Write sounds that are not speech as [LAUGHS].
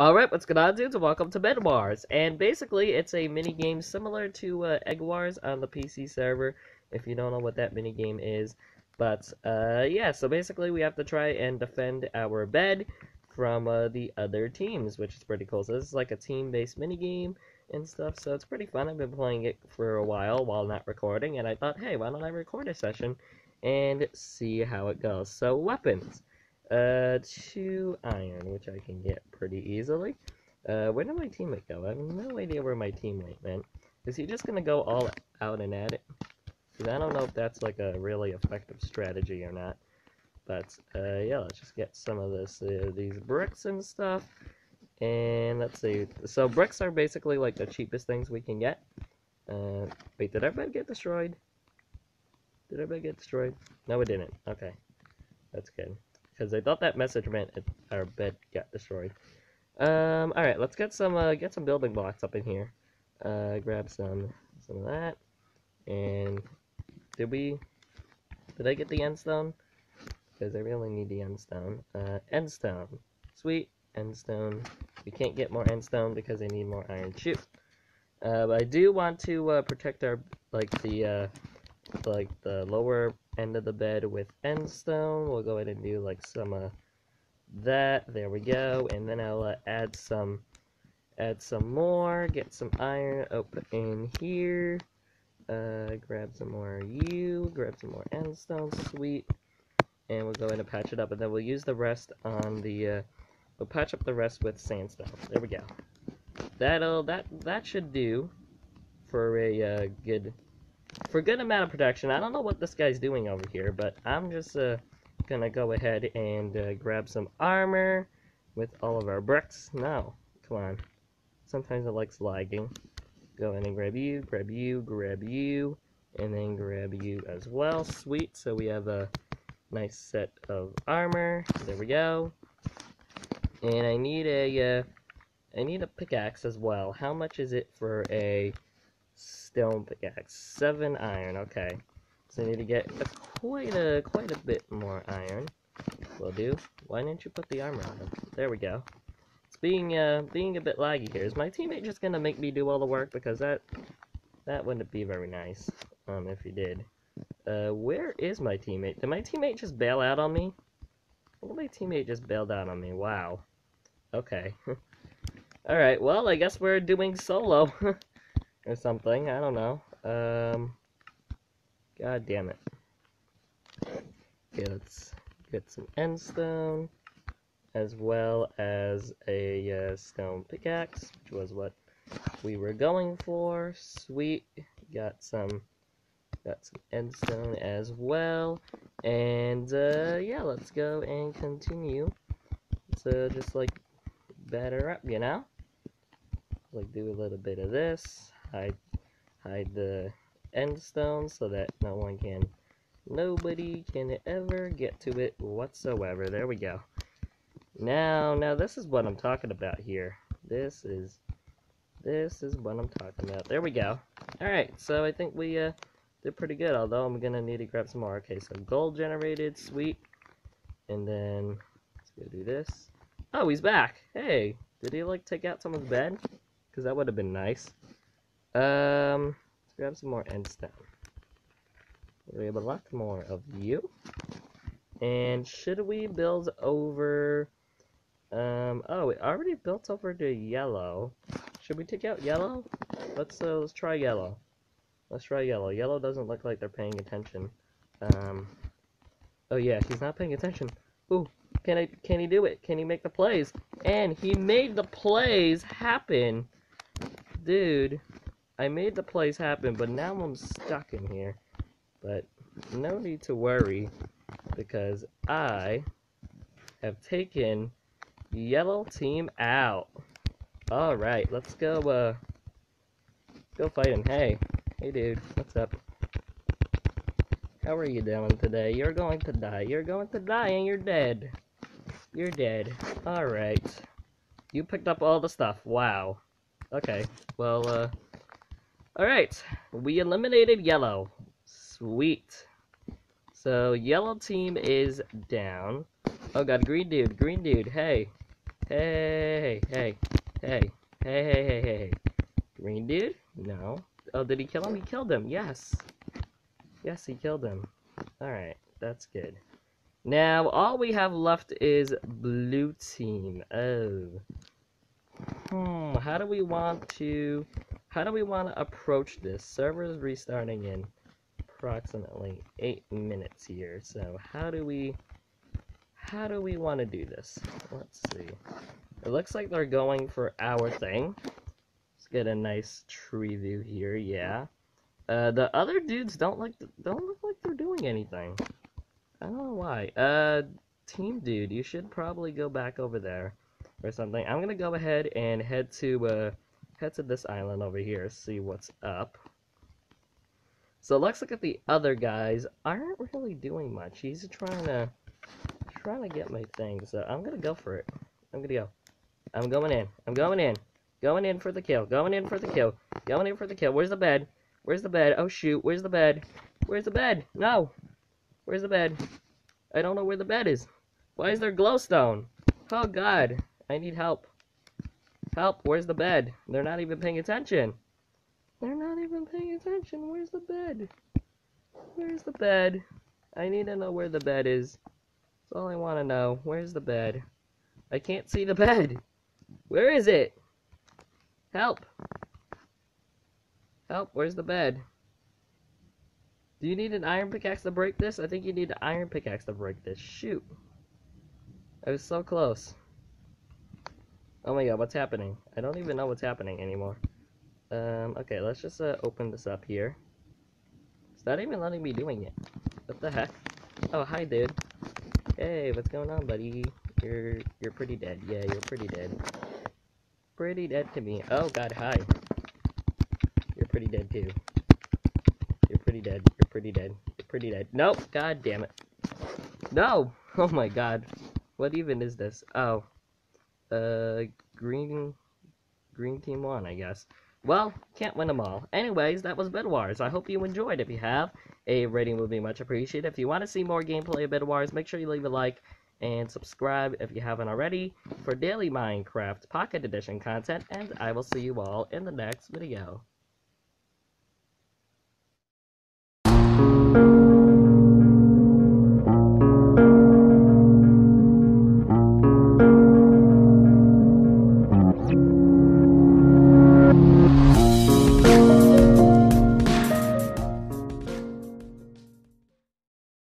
Alright, what's going on dudes, welcome to Bed Wars, and basically it's a mini game similar to uh, Egg Wars on the PC server, if you don't know what that mini game is, but uh, yeah, so basically we have to try and defend our bed from uh, the other teams, which is pretty cool, so this is like a team-based mini game and stuff, so it's pretty fun, I've been playing it for a while while not recording, and I thought, hey, why don't I record a session and see how it goes, so weapons. Uh, two iron, which I can get pretty easily. Uh, where did my teammate go? I have no idea where my teammate went. Is he just gonna go all out and at it? Because I don't know if that's like a really effective strategy or not. But, uh, yeah, let's just get some of this, uh, these bricks and stuff. And let's see. So bricks are basically like the cheapest things we can get. Uh, wait, did everybody get destroyed? Did everybody get destroyed? No, it didn't. Okay. That's good because I thought that message meant it, our bed got destroyed. Um, all right, let's get some uh, get some building blocks up in here. Uh, grab some some of that. And did we? Did I get the end stone? Because I really need the end stone. Uh, end stone, sweet end stone. We can't get more end stone because I need more iron. Shoot. Uh, but I do want to uh, protect our like the uh, like the lower end of the bed with end stone. We'll go ahead and do like some uh, that. There we go. And then I'll uh, add some add some more. Get some iron up in here. Uh, grab some more you. Grab some more end stone. Sweet. And we'll go ahead and patch it up. And then we'll use the rest on the. Uh, we'll patch up the rest with sandstone. There we go. That'll that that should do for a uh, good for a good amount of protection. I don't know what this guy's doing over here, but I'm just uh, gonna go ahead and uh, grab some armor with all of our bricks. No, come on. Sometimes it likes lagging. Go ahead and grab you, grab you, grab you, and then grab you as well. Sweet, so we have a nice set of armor. There we go. And I need a, uh, I need a pickaxe as well. How much is it for a stone pickaxe. Seven iron, okay. So I need to get a, quite a quite a bit more iron. Will do. Why didn't you put the armor on? There we go. It's being uh being a bit laggy here. Is my teammate just gonna make me do all the work? Because that that wouldn't be very nice. Um if he did. Uh where is my teammate? Did my teammate just bail out on me? Look my teammate just bailed out on me. Wow. Okay. [LAUGHS] Alright, well I guess we're doing solo. [LAUGHS] or something. I don't know. Um, God damn it. Okay, let's get some end stone, as well as a uh, stone pickaxe, which was what we were going for. Sweet. Got some, got some end stone as well. And uh, yeah, let's go and continue. So just like batter up, you know. Like do a little bit of this hide hide the end stone so that no one can nobody can ever get to it whatsoever. There we go. Now now this is what I'm talking about here. This is this is what I'm talking about. There we go. Alright so I think we uh did pretty good although I'm gonna need to grab some more. Okay so gold generated sweet. And then let's go do this. Oh he's back. Hey did he like take out someone's bed? Because that would have been nice um, let's grab some more end stone. We have a lot more of you. And should we build over... Um, oh, we already built over to yellow. Should we take out yellow? Let's, uh, let's try yellow. Let's try yellow. Yellow doesn't look like they're paying attention. Um, oh yeah, he's not paying attention. Ooh, can I, can he do it? Can he make the plays? And he made the plays happen. Dude. I made the plays happen, but now I'm stuck in here. But no need to worry, because I have taken yellow team out. Alright, let's go, uh, go fight him. Hey, hey dude, what's up? How are you doing today? You're going to die. You're going to die and you're dead. You're dead. Alright. You picked up all the stuff. Wow. Okay, well, uh, Alright, we eliminated yellow. Sweet. So, yellow team is down. Oh god, green dude, green dude, hey. Hey, hey, hey, hey, hey, hey, hey. Green dude? No. Oh, did he kill him? He killed him. Yes. Yes, he killed him. Alright, that's good. Now, all we have left is blue team. Oh. Hmm, how do we want to... How do we want to approach this? Server is restarting in approximately 8 minutes here. So, how do we... How do we want to do this? Let's see. It looks like they're going for our thing. Let's get a nice tree view here, yeah. Uh, the other dudes don't like don't look like they're doing anything. I don't know why. Uh, team dude, you should probably go back over there or something. I'm gonna go ahead and head to uh head to this island over here, see what's up. So it looks like at the other guys aren't really doing much. He's trying to trying to get my thing, so I'm gonna go for it. I'm gonna go. I'm going in. I'm going in. Going in for the kill. Going in for the kill. Going in for the kill. Where's the bed? Where's the bed? Oh shoot, where's the bed? Where's the bed? No! Where's the bed? I don't know where the bed is. Why is there glowstone? Oh god, I need help. Help, where's the bed? They're not even paying attention. They're not even paying attention. Where's the bed? Where's the bed? I need to know where the bed is. That's all I want to know. Where's the bed? I can't see the bed. Where is it? Help. Help, where's the bed? Do you need an iron pickaxe to break this? I think you need an iron pickaxe to break this. Shoot. I was so close. Oh my god, what's happening? I don't even know what's happening anymore. Um, okay, let's just uh, open this up here. It's not even letting me doing it. What the heck? Oh, hi, dude. Hey, what's going on, buddy? You're you're pretty dead. Yeah, you're pretty dead. Pretty dead to me. Oh god, hi. You're pretty dead too You're pretty dead. You're pretty dead. You're pretty dead. Nope. God damn it. No! [LAUGHS] Oh my god. What even is this? Oh. Uh, green... Green team won, I guess. Well, can't win them all. Anyways, that was Bed Wars. I hope you enjoyed. If you have, a rating would be much appreciated. If you want to see more gameplay of Bed Wars, make sure you leave a like and subscribe if you haven't already for daily Minecraft Pocket Edition content, and I will see you all in the next video.